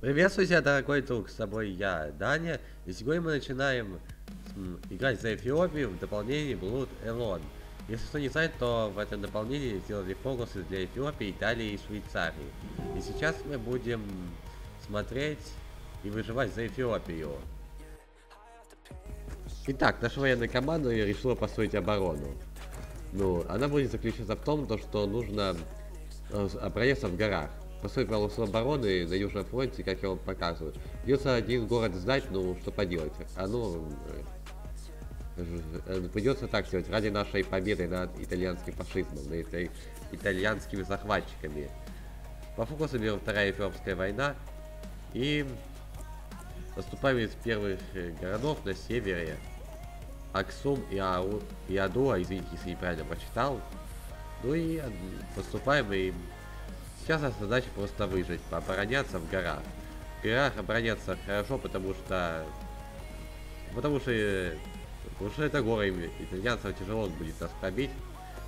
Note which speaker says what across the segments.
Speaker 1: Приветствую тебя, дорогой друг, с тобой я, Даня, и сегодня мы начинаем играть за Эфиопию в дополнении Blood Elon. Если кто не знает, то в этом дополнении сделали фокусы для Эфиопии, Италии и Швейцарии. И сейчас мы будем смотреть и выживать за Эфиопию. Итак, наша военная команда решила построить оборону. Ну, она будет заключаться в том, то, что нужно э, обороняться в горах построить полосу обороны на Южном фронте, как я вам показываю. Придется один город сдать, ну что поделать. Ну э, придется так сделать ради нашей победы над итальянским фашизмом, над итальянскими захватчиками. По фокусу берем Вторая Эфиопская война и наступаем из первых э, городов на севере. Аксум и, Ау, и Адуа, извините, если неправильно прочитал. Ну и поступаем и Сейчас наша задача просто выжить, обороняться в горах. В горах обороняться хорошо, потому что... Потому что... Потому что это горы, итальянцам тяжело будет нас пробить.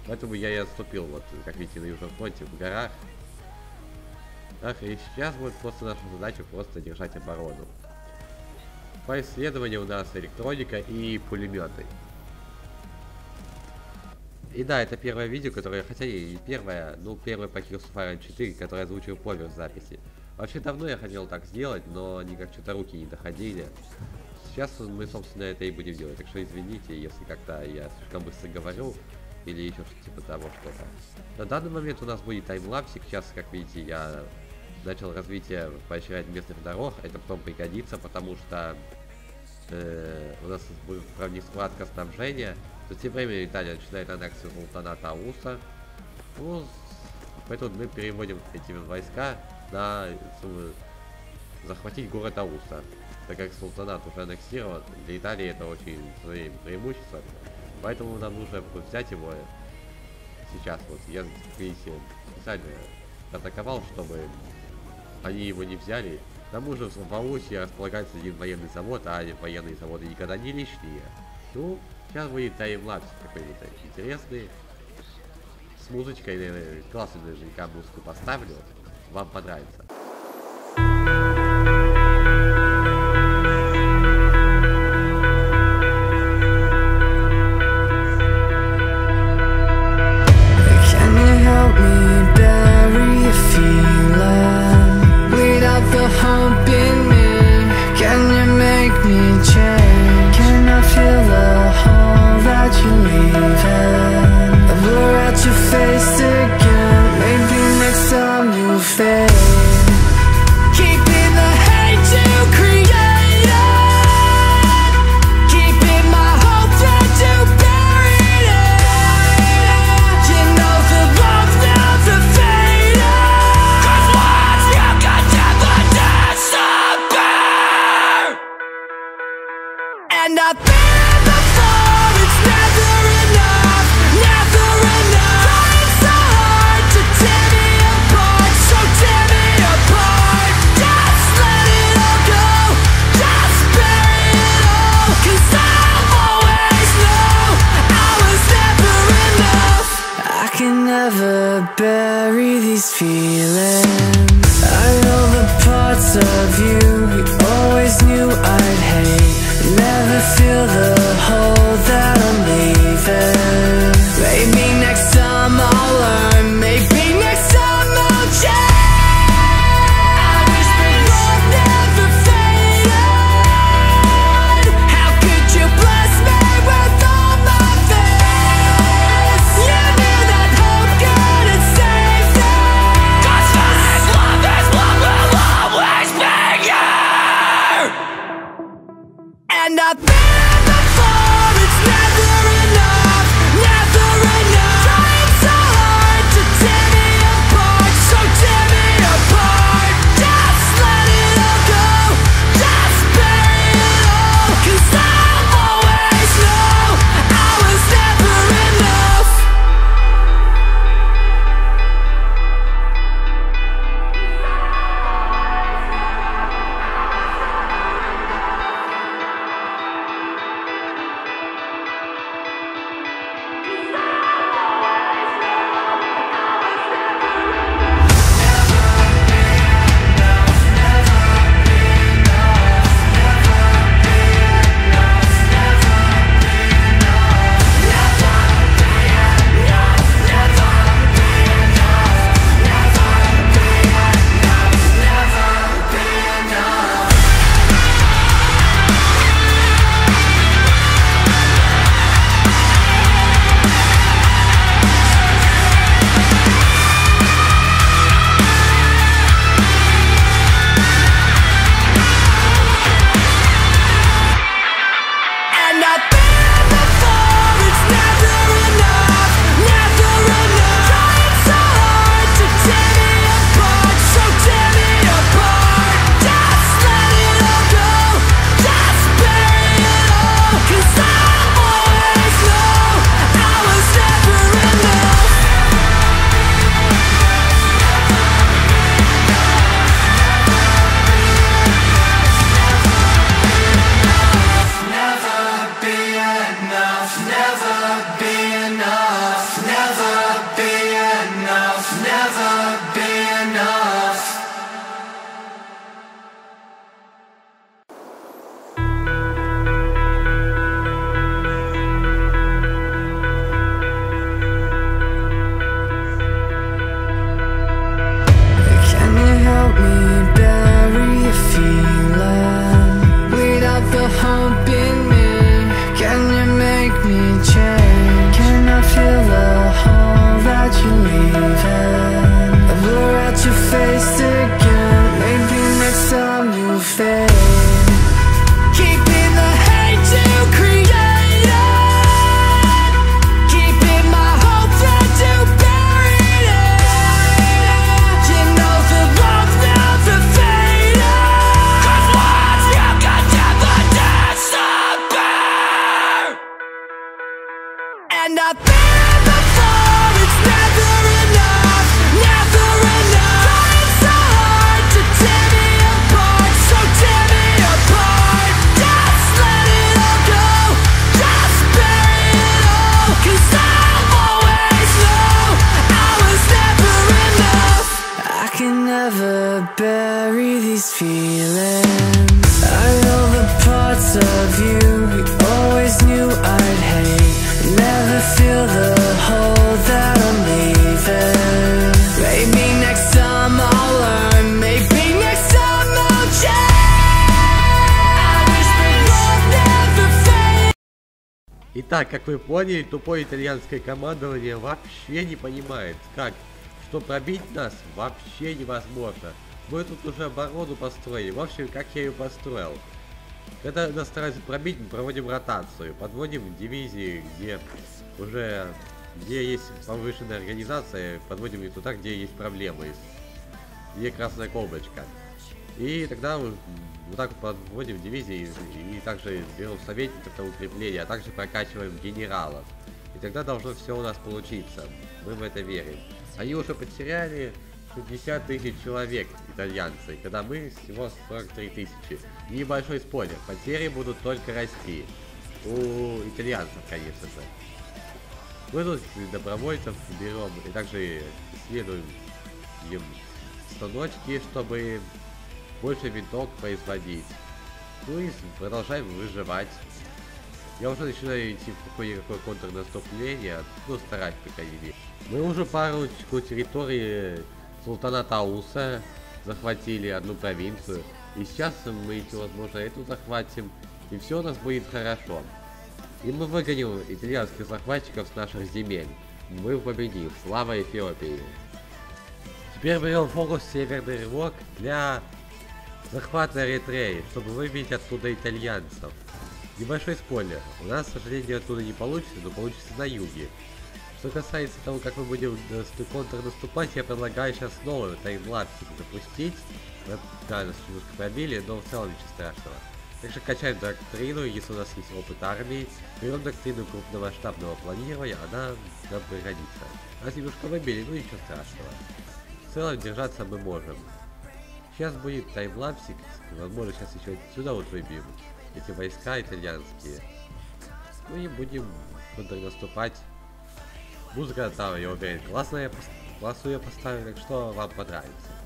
Speaker 1: Поэтому я и отступил, вот, как видите, на Южном фронте, в горах. Так, и сейчас будет просто наша задача просто держать оборону. По исследованию у нас электроника и пулеметы. И да, это первое видео, которое, хотя и первое, ну, первое по Heroes of Iron 4, которое озвучил Повер в записи. Вообще давно я хотел так сделать, но никак что-то руки не доходили. Сейчас мы, собственно, это и будем делать, так что извините, если как-то я слишком быстро говорю, или еще что-то типа того что-то. На данный момент у нас будет таймлапсик, сейчас, как видите, я начал развитие поощрять местных дорог, это потом пригодится, потому что э, у нас будет правда нехватка снабжения, в это время Италия начинает аннексию султаната Ауса. Ну, поэтому мы переводим эти войска на захватить город Ауса. Так как султанат уже аннексирован, для Италии это очень своим преимуществом. Поэтому нам нужно взять его сейчас. Вот я, видите, специально атаковал, чтобы они его не взяли. К тому же в Аусе располагается один военный завод, а военные заводы никогда не лишние. Ну, Сейчас будет таймлапс какой-нибудь интересный. С музычкой, наверное, классную наверняка музыку поставлю. Вам понравится.
Speaker 2: you leaving? I blur out your face again Maybe next time you'll fade. Keeping the hate you created. Keeping my hope that you buried it. You know the love once you And I breathe these feelings. I know the parts of you you always knew I'd hate. Never feel the hole that I'm leaving. Maybe next time I'll learn. Maybe next time I'll change.
Speaker 1: Итак, как вы поняли, тупое итальянское командование вообще не понимает, как, что пробить нас вообще невозможно. Мы тут уже оборону построили, в общем, как я ее построил. Когда нас стараются пробить, мы проводим ротацию, подводим дивизии, где уже, где есть повышенная организация, подводим их туда, где есть проблемы, где красная колбочка. И тогда вот так подводим дивизии и также берем советников на укрепление, а также прокачиваем генералов. И тогда должно все у нас получиться. Мы в это верим. Они уже потеряли 60 тысяч человек, итальянцы, когда мы всего 43 тысячи. Небольшой спойлер, потери будут только расти. У итальянцев, конечно же. Мы тут добровольцев берем и также исследуем им станочки, чтобы больше винтовок производить. Ну и продолжаем выживать. Я уже начинаю идти в какое-никакое контрнаступление, ну стараюсь, по крайней мере. Мы уже парочку территории Султаната Ауса захватили, одну провинцию. И сейчас мы еще, возможно, эту захватим, и все у нас будет хорошо. И мы выгоним итальянских захватчиков с наших земель. Мы победим. Слава Эфиопии! Теперь берем фокус Северный Рог для захвата Эритреи, чтобы выбить оттуда итальянцев. Небольшой спойлер. У нас, к сожалению, оттуда не получится, но получится на юге. Что касается того, как мы будем э, ст- контрнаступать, я предлагаю сейчас снова таймлапсик запустить. Да, нас немножко пробили, но в целом ничего страшного. Также качаем доктрину, если у нас есть опыт армии. Берем доктрину крупномасштабного планирования, она нам пригодится. Нас немножко выбили, ну ничего страшного. В целом держаться мы можем. Сейчас будет таймлапсик, возможно сейчас еще сюда вот выбьем эти войска итальянские. Ну и будем контрнаступать. Музыка там, я уверен, классная, классную я поставил, так что вам понравится.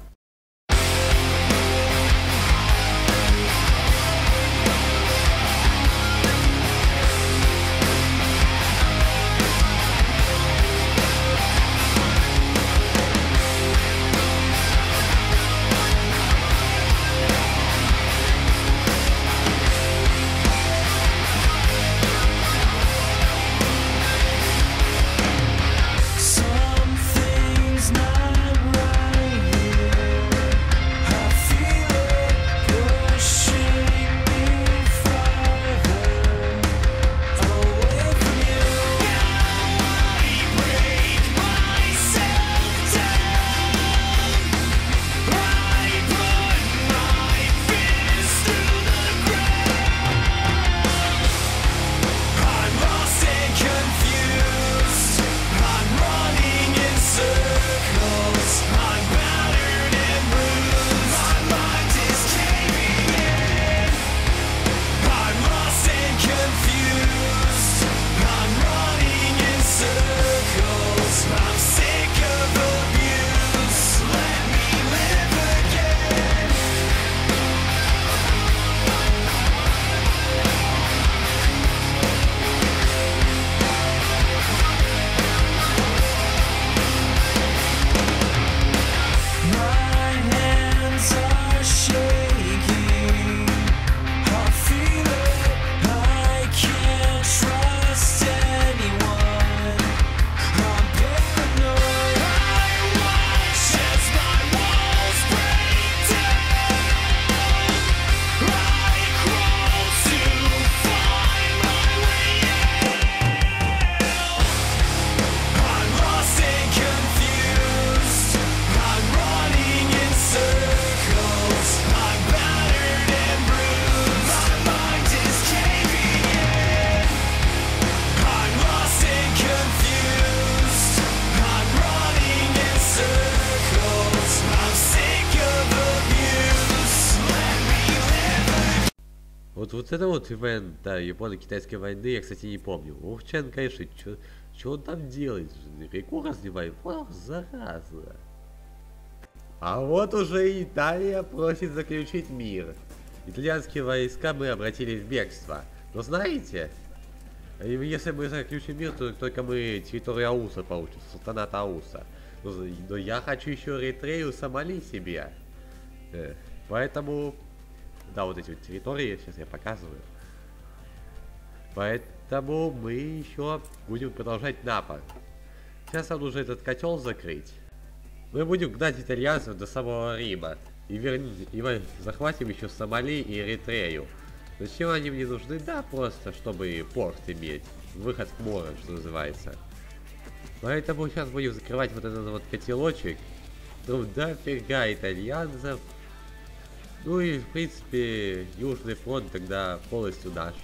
Speaker 1: Вот, вот это вот ивент, да, японо-китайской войны, я, кстати, не помню. Вовчан, конечно, что он там делает? Реку разливает? Ох, зараза. А вот уже Италия просит заключить мир. Итальянские войска мы обратились в бегство. Но знаете, если мы заключим мир, то только мы территорию Ауса получим, султаната Ауса. Но, но я хочу еще Эритрею, Сомали себе. Э, поэтому, да, вот эти вот территории, сейчас я показываю. Поэтому мы еще будем продолжать напад. Сейчас нам нужно этот котел закрыть. Мы будем гнать итальянцев до самого Рима. И, вер... и мы захватим еще Сомали и Эритрею. Зачем они мне нужны? Да, просто чтобы порт иметь. Выход к морю, что называется. Поэтому сейчас будем закрывать вот этот вот котелочек. Ну дофига итальянцев. Ну и в принципе Южный фронт тогда полностью наш.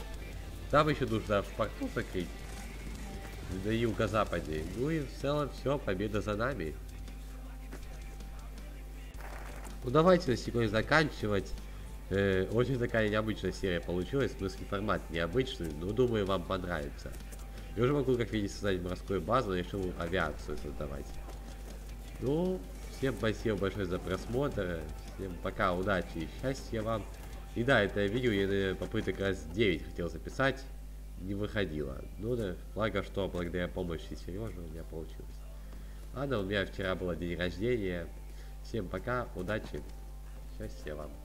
Speaker 1: Там еще нужно в порту закрыть. На юго-западе. Ну и в целом все, победа за нами. Ну давайте на сегодня заканчивать. Э, очень такая необычная серия получилась, в смысле формат необычный, но думаю вам понравится. Я уже могу, как видите, создать морскую базу, решил авиацию создавать. Ну, всем спасибо большое за просмотр, всем пока, удачи и счастья вам. И да, это видео я попыток раз 9 хотел записать, не выходило. Ну да, благо что благодаря помощи Сережи у меня получилось. Ладно, у меня вчера был день рождения. Всем пока, удачи, счастья вам.